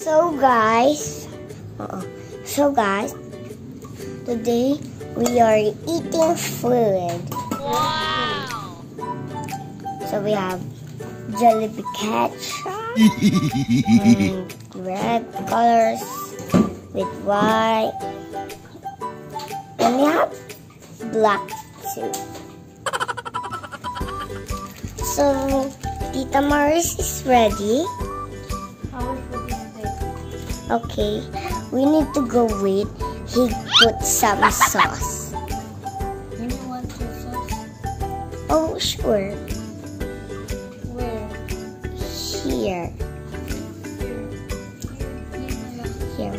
So guys, uh so guys, today we are eating food. Wow! So we have Jollibee ketchup and red colors with white, and we have black too. So Tita Maris is ready. Okay, we need to go wait. He put some sauce. You want your sauce? Oh, sure. Where? Here. Here. Here.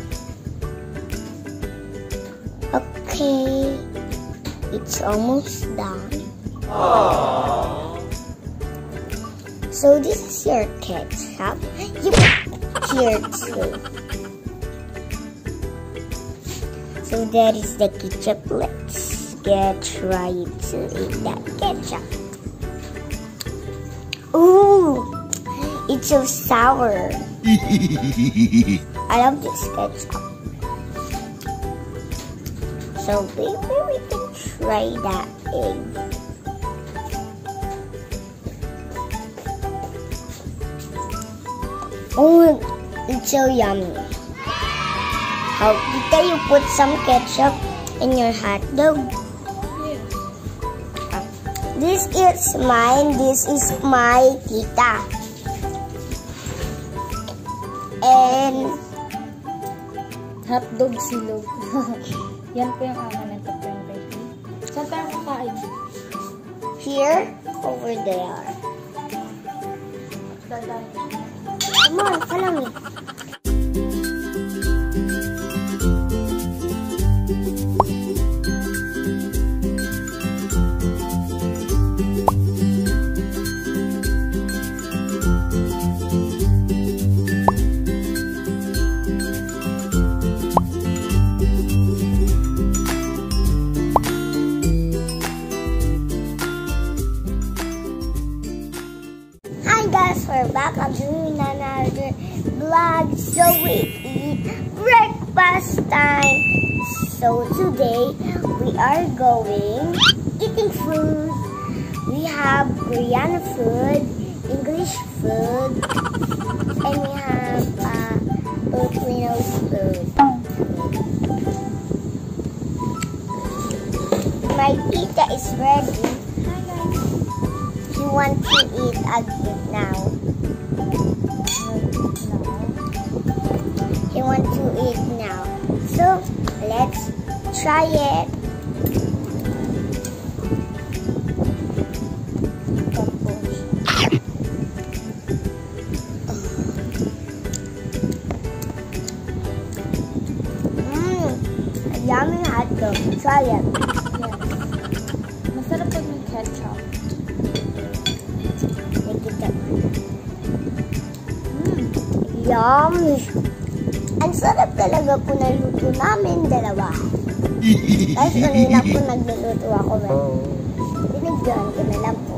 Okay. It's almost done. So this is your ketchup. You put here too. So that is the ketchup. Let's get ready to eat that ketchup. Ooh, it's so sour. I love this ketchup. So maybe we can try that egg. Oh, it's so yummy. How did you put some ketchup in your hot dog? This is mine. This is my tita. And Hotdog silog. Yan po yung akin ng top 20. Saan tayo kakain? here, over there. Come on, follow me. So today we are going eating food. We have Korean food, English food, and we have uh, Filipino food. My tita is ready. She wants to eat again now. He wants to eat now. Let's try it. Mmm, yummy hot dog. Try it. Masarap pag may ketchup. Nakita mo. Mmm, yummy. Ang sarap talaga po na luto namin dalawa. Tapos kanina po nagluluto ako. eh. Binigyan ko na lang po.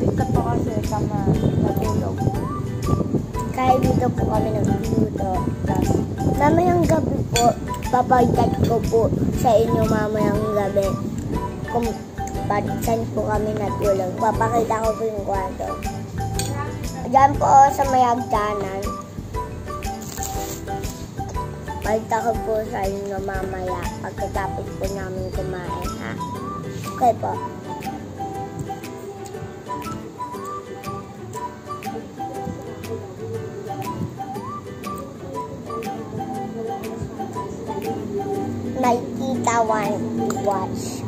Pikat pa kasi tama natulog. Kaya dito po kami nagluluto. Mamayang gabi po, papagkat ko po sa inyo mamayang gabi. Kung saan po kami natulog. Papakita ko po yung kwarto. Diyan po sa may hagdanan. Palta ko po sa inyo mamaya pagkatapos po namin kumain, ha? Okay po. Want to watch.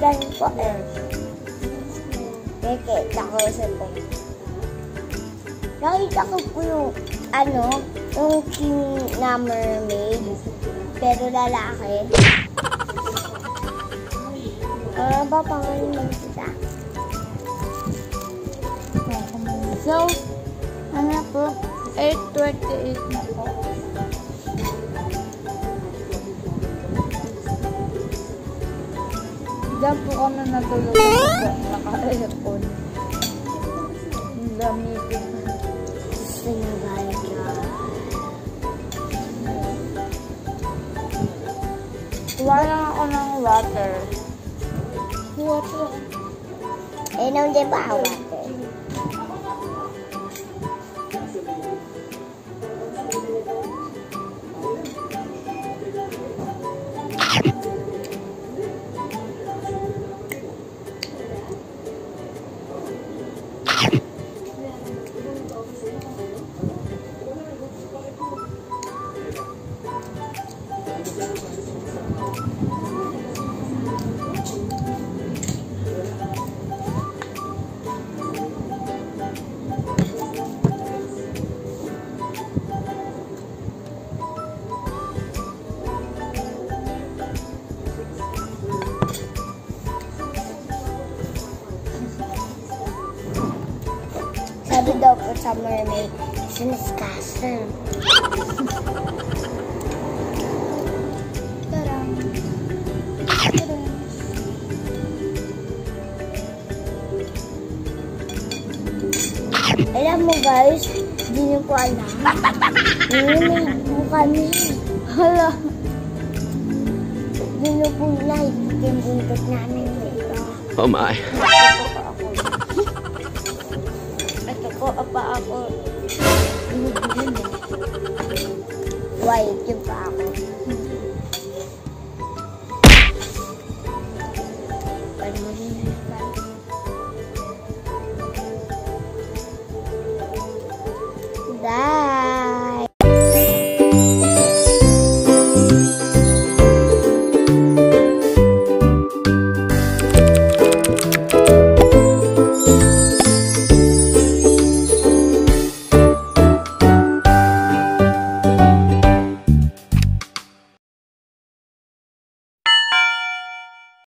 Gan po eh. Nakikita ko sa po. Nakita ko po yung, ano, yung king na mermaid. Pero lalaki. Ano ba pangalan ng kita? So, ano po? 8.28 na po. Diyan po kami natulog sa naka-aircon. Ang lamitin. Gusto niyo ba yun? Kuha lang ako ng water. Water. Eh, di ba water? Siniskasan. Tarang. Tarang. Alam mo guys, hindi niyo po alam. Ngunit po kami. Hala. Hindi niyo po nakikita yung namin dito. Oh my. Po, apa ako. White yung pa ako.